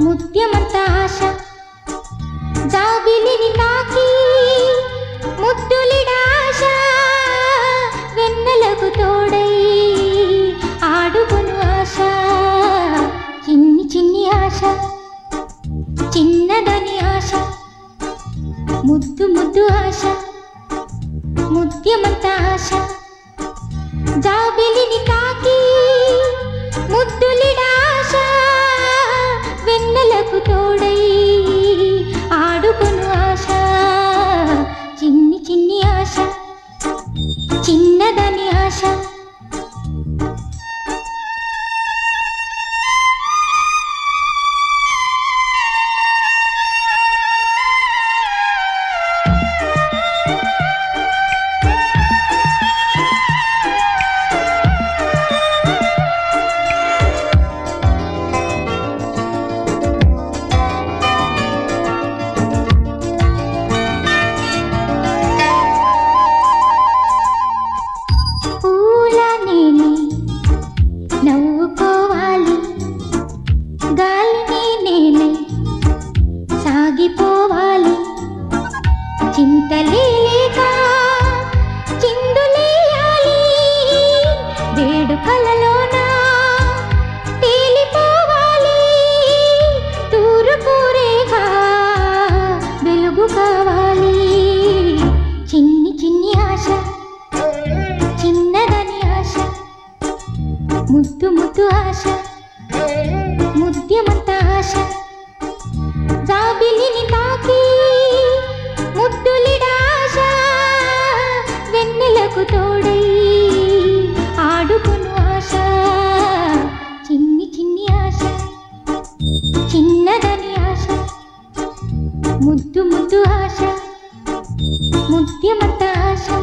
मुद्यमता ち。నవ్వుకోవాలి. గాలిని నేనే సాగిపోవాలి. చింతలే मुद्यमताशा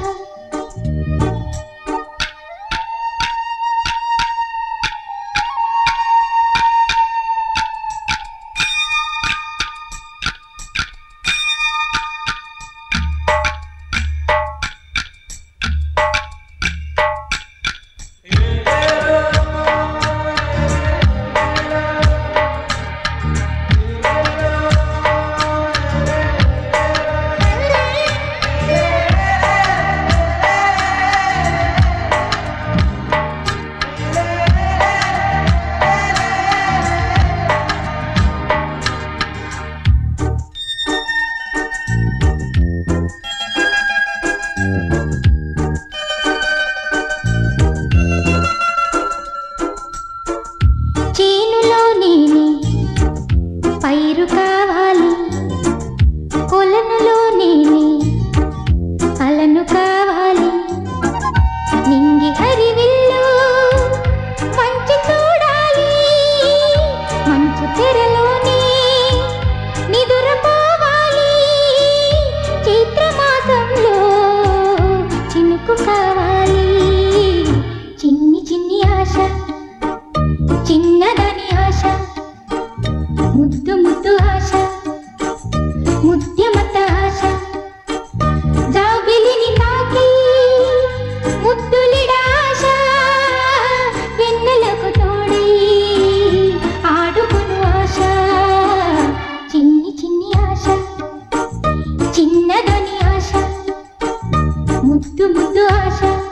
ఎవరు కావాలి. కొలనులో నేనే అలను కావాలి. నింగి హరివిల్లు మంచు చూడాలి. మంచు తెరలోనే నిదురపోవాలి చైత్రమాసంలో చినుకు కావాలి. చిన్ని చిన్ని ఆశ 不多想。